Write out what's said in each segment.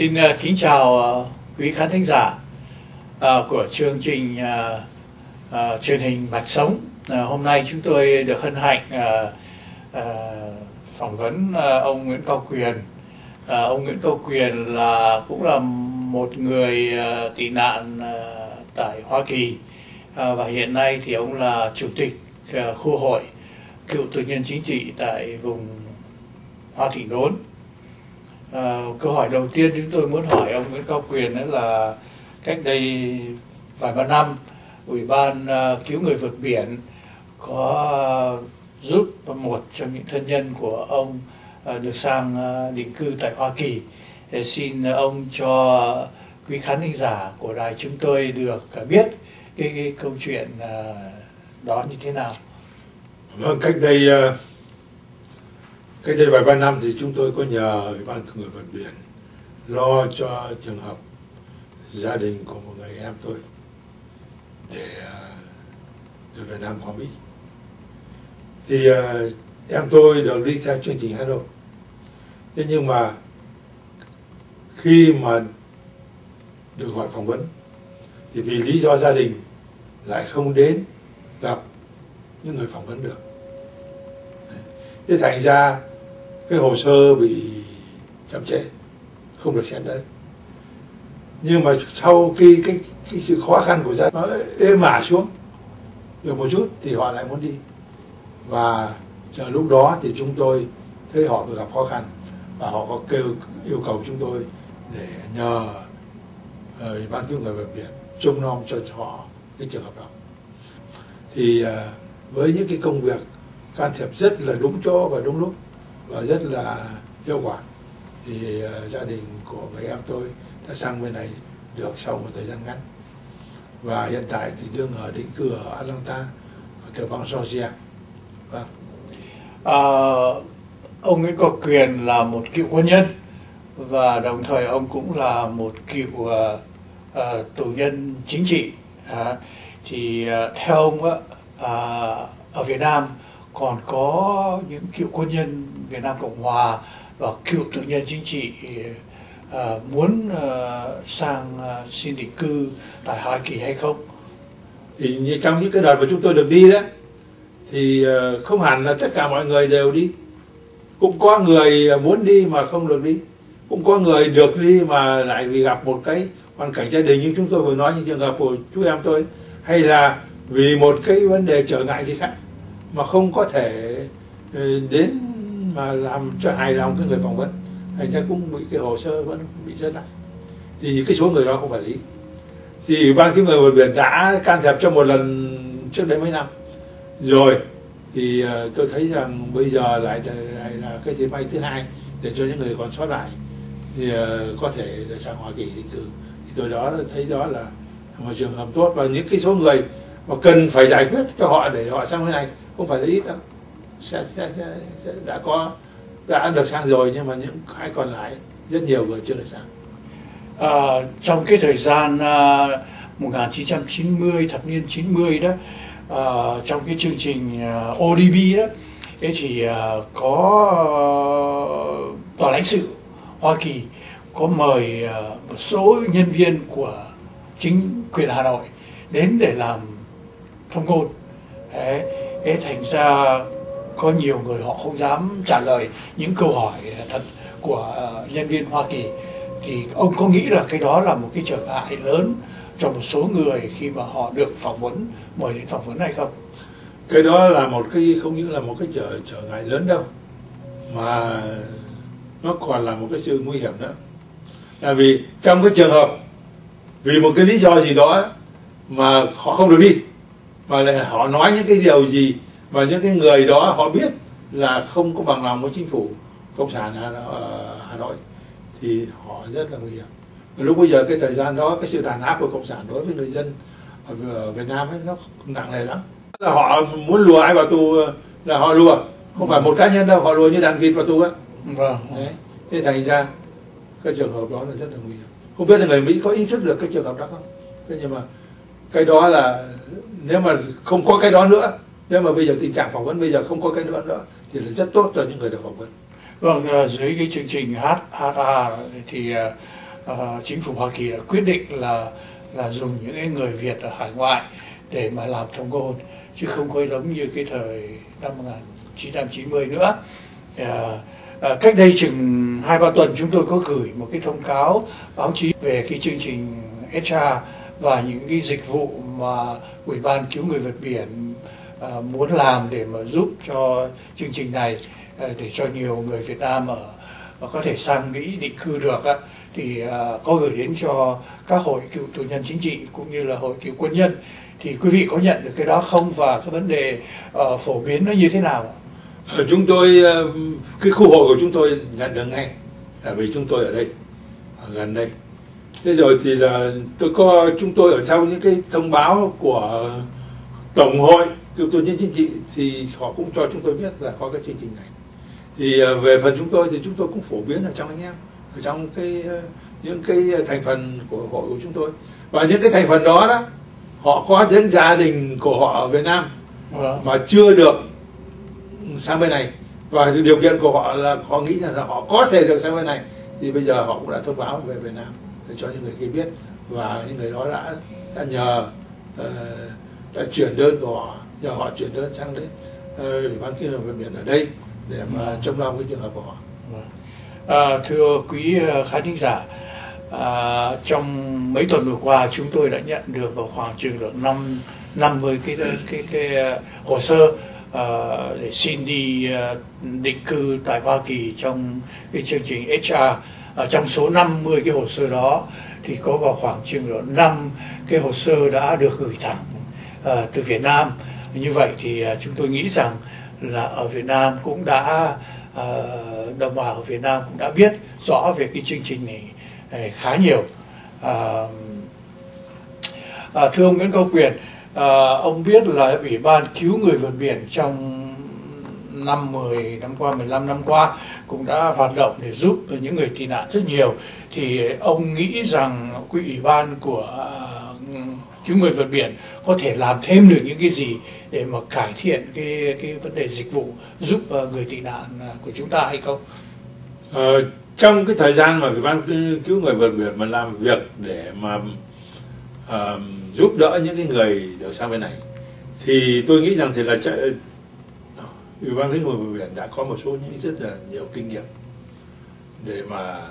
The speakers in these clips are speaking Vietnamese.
xin ờ, kính chào ờ, quý khán thính giả ờ, của chương trình truyền hình Mạch Sống. Hôm nay chúng tôi được hân hạnh phỏng vấn ông Nguyễn Cao Quyền. Ông Nguyễn Cao Quyền là, cũng là một người tị nạn tại Hoa Kỳ và hiện nay thì ông là chủ tịch khu hội cựu tù nhân chính trị tại vùng Hoa Thịnh Đốn. À, câu hỏi đầu tiên chúng tôi muốn hỏi ông Nguyễn Cao Quyền đó là cách đây vài ba năm ủy ban uh, cứu người vượt biển có uh, giúp một trong những thân nhân của ông uh, được sang uh, định cư tại Hoa Kỳ để xin ông cho quý khán thính giả của đài chúng tôi được uh, biết cái, cái câu chuyện uh, đó như thế nào. Vâng, cách đây uh cách đây vài ba năm thì chúng tôi có nhờ ủy ban người vận biển lo cho trường hợp gia đình của một người em tôi để à, từ Việt Nam qua Mỹ. Thì uh, em tôi được đi theo chương trình Hello. Thế nhưng mà khi mà được gọi phỏng vấn thì vì lý do gia đình lại không đến gặp những người phỏng vấn được. Thế thành ra cái hồ sơ bị chậm trễ không được xét đến nhưng mà sau khi cái, cái sự khó khăn của gia nó êm ả xuống được một chút thì họ lại muốn đi. Và chờ lúc đó thì chúng tôi thấy họ bị gặp khó khăn và họ có kêu yêu cầu chúng tôi để nhờ ủy ban cứu người bệnh viện trông nom cho họ cái trường hợp đó. Thì ờ, với những cái công việc can thiệp rất là đúng chỗ và đúng lúc và rất là hiệu quả. Thì uh, gia đình của mấy em tôi đã sang bên này được sau một thời gian ngắn. Và hiện tại thì đương ở định cư ở Atlanta ở tiểu bang Georgia. Vâng. à, ông ấy có Quyền là một cựu quân nhân và đồng thời ông cũng là một cựu uh, uh, tù nhân chính trị. Uh, thì uh, theo ông uh, ở Việt Nam còn có những cựu quân nhân Việt Nam Cộng Hòa và cựu tù nhân chính trị uh, muốn uh, sang uh, xin định cư tại Hoa Kỳ hay không? Thì như trong những cái đợt mà chúng tôi được đi đó thì uh, không hẳn là tất cả mọi người đều đi. Cũng có người muốn đi mà không được đi. Cũng có người được đi mà lại vì gặp một cái hoàn cảnh gia đình như chúng tôi vừa nói như trường hợp của chú em tôi hay là vì một cái vấn đề trở ngại gì khác mà không có thể ờ, đến mà làm cho hài lòng cái người phỏng vấn. Thành ra cũng bị cái hồ sơ vẫn bị rớt lại. Thì cái số người đó không phải lý. Thì ban cứu người bờ biển đã can thiệp cho một lần trước đấy mấy năm. Rồi thì ờ, tôi thấy rằng bây giờ lại, lại là cái chuyến bay thứ hai để cho những người còn sót lại thì ờ, có thể là sang Hoa Kỳ định cư thì tôi đó thấy đó là một trường hợp tốt và những cái số người mà cần phải giải quyết cho họ để họ sang bên này không phải là ít đâu. Sẽ, sẽ, sẽ, sẽ đã có đã được sang rồi nhưng mà những cái còn lại rất nhiều người chưa được sang. À, trong cái thời gian à, 1990 thập niên 90 đó à, trong cái chương trình à, ODB đó thế thì à, có à, tòa lãnh sự Hoa Kỳ có mời à, một số nhân viên của chính quyền Hà Nội đến để làm thông ngôn. Đấy thế thành ra có nhiều người họ không dám trả lời những câu hỏi ờ, thật của ờ, nhân viên Hoa Kỳ thì ông có nghĩ là cái đó là một cái trở ngại lớn cho một số người khi mà họ được phỏng vấn, mời đến phỏng vấn hay không? Cái đó là một cái, không những là một cái trở trở ngại lớn đâu, mà nó còn là một cái sự nguy hiểm đó. Là vì trong cái trường hợp, vì một cái lý do gì đó mà họ không được đi mà lại họ nói những cái điều gì và những cái người đó họ biết là không có bằng lòng với chính phủ cộng sản ở Hà Nội thì họ rất là nguy hiểm. Và lúc bây giờ cái thời gian đó cái sự đàn áp của cộng sản đối với người dân ở Việt Nam ấy nó nặng nề lắm. Là họ muốn lùa ai vào tù là họ lùa. Không phải một cá nhân đâu họ lùa như đàn vịt vào tù ấy vâng. Đấy. Thế thành ra cái trường hợp đó là rất là nguy hiểm. Không biết là người Mỹ có ý thức được cái trường hợp đó không? Thế nhưng mà cái đó là nếu mà không có cái đó nữa nếu mà bây giờ tình trạng phỏng vấn bây giờ không có cái nữa nữa thì là rất tốt cho những người được phỏng vấn vâng ờ, dưới cái chương trình HHA thì uh, chính phủ Hoa Kỳ đã quyết định là là dùng những cái người Việt ở hải ngoại để mà làm thông ngôn chứ không có giống như cái thời năm 1990 nữa. Uh, uh, cách đây chừng hai ba tuần chúng tôi có gửi một cái thông cáo báo chí về cái chương trình HR và những cái dịch vụ mà ủy ban cứu người vượt biển ờ, muốn làm để mà giúp cho chương trình này ờ, để cho nhiều người Việt Nam ở và có thể sang Mỹ định cư được thì ờ, có gửi đến cho các hội cựu tù nhân chính trị cũng như là hội cựu quân nhân thì quý vị có nhận được cái đó không và cái vấn đề uh, phổ biến nó như thế nào? Chúng tôi cái khu hội của chúng tôi nhận được ngay là vì chúng tôi ở đây ở gần đây thế rồi thì là tôi có chúng tôi ở trong những cái thông báo của tổng hội cựu tù nhân chính trị thì họ cũng cho chúng tôi biết là có cái chương trình này. Thì à, về phần chúng tôi thì chúng tôi cũng phổ biến ở trong anh em ở trong cái à, những cái thành phần của hội của chúng tôi. Và những cái thành phần đó đó họ có những gia đình của họ ở Việt Nam vâng. mà chưa được sang bên này. Và điều kiện của họ là họ nghĩ rằng là họ có thể được sang bên này thì bây giờ họ cũng đã thông báo về Việt Nam cho những người kia biết. Và những người đó đã đã nhờ uh, đã chuyển đơn của họ nhờ họ chuyển đơn sang đến ờ, ủy ban kinh doanh biển ở đây để mà trông nom cái trường hợp của họ. À, thưa quý ờ, khán thính giả, à, trong mấy tuần vừa qua chúng tôi đã nhận được vào khoảng chừng được năm 50 cái cái cái, cái hồ sơ uh, để xin đi định cư tại Hoa Kỳ trong cái chương trình HR ở trong số 50 cái hồ sơ đó thì có vào khoảng chừng độ 5 cái hồ sơ đã được gửi thẳng uh, từ Việt Nam. Như vậy thì uh, chúng tôi nghĩ rằng là ở Việt Nam cũng đã uh, đồng bào ở Việt Nam cũng đã biết rõ về cái chương trình này, này khá nhiều. Uh, uh, thưa ông Nguyễn Cao Quyền uh, ông biết là ủy ban cứu người vượt biển trong năm 10 năm qua 15 năm qua cũng đã hoạt động để giúp những người tị nạn rất nhiều thì ông nghĩ rằng quỹ ủy ban của à, cứu người vượt biển có thể làm thêm được những cái gì để mà cải thiện cái cái vấn đề dịch vụ giúp à, người tị nạn à, của chúng ta hay không? Ờ, trong cái thời gian mà ủy ban cứu người vượt biển mà làm việc để mà uh, giúp đỡ những cái người được sang bên này thì tôi nghĩ rằng thì là ủy ban lĩnh người biển đã có một số những rất là nhiều kinh nghiệm để mà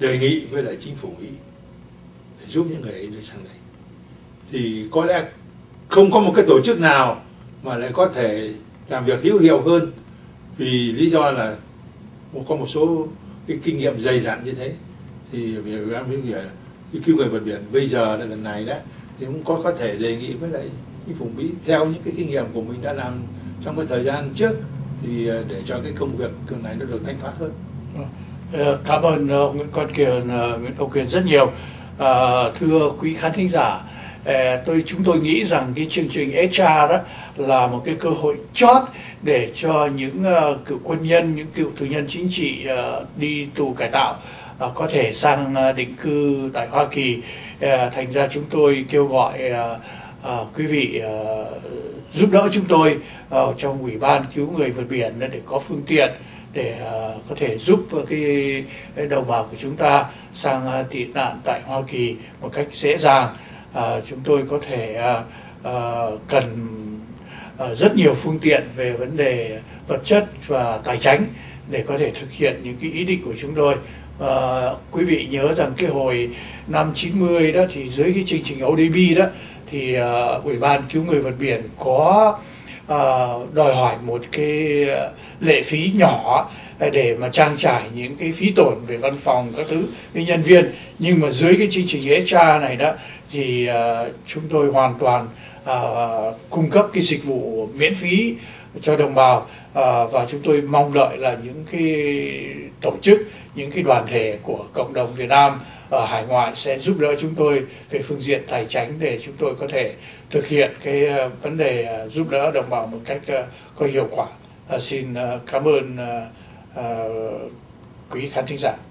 đề nghị với lại chính phủ mỹ để giúp những người ấy đi sang đây. Thì có lẽ không có một cái tổ chức nào mà lại có thể làm việc hữu hiệu hơn vì lý do là có một số cái kinh nghiệm dày dặn như thế. Thì ủy ban cứu người cứu người vượt biển bây giờ là lần này đó thì cũng có có thể đề nghị với lại chính phủ mỹ theo những cái kinh nghiệm của mình đã làm trong cái thời gian trước thì ờ, để cho cái công việc này nó được thanh thoát hơn. Ờ, ờ, cảm ơn ông Nguyễn Quang Kiều, Nguyễn Công Kiều rất nhiều. À, thưa quý khán thính giả, tôi chúng tôi nghĩ rằng cái chương trình HR đó là một cái cơ hội chót để cho những uh, cựu quân nhân, những cựu tù nhân chính trị uh, đi tù cải tạo uh, có thể sang uh, định cư tại Hoa Kỳ. Uh, thành ra chúng tôi kêu gọi uh, uh, quý vị uh, giúp đỡ chúng tôi uh, trong ủy ban cứu người vượt biển để có phương tiện để uh, có thể giúp cái, cái đồng bào của chúng ta sang uh, tị nạn tại Hoa Kỳ một cách dễ dàng. Uh, chúng tôi có thể uh, uh, cần uh, rất nhiều phương tiện về vấn đề vật chất và tài chính để có thể thực hiện những cái ý định của chúng tôi. Uh, quý vị nhớ rằng cái hồi năm 90 đó thì dưới cái chương trình ODB đó thì uh, ủy ban cứu người vượt biển có uh, đòi hỏi một cái lệ phí nhỏ ờ, để mà trang trải những cái phí tổn về văn phòng các thứ với nhân viên. Nhưng mà dưới cái chương trình HR này đó thì uh, chúng tôi hoàn toàn uh, cung cấp cái dịch vụ miễn phí cho đồng bào uh, và chúng tôi mong đợi là những cái tổ chức những cái đoàn thể của cộng đồng Việt Nam ở hải ngoại sẽ giúp đỡ chúng tôi về phương diện tài chính để chúng tôi có thể thực hiện cái ờ, vấn đề ờ, giúp đỡ đồng bào một cách ờ, có hiệu quả. Xin cảm ơn quý khán thính giả.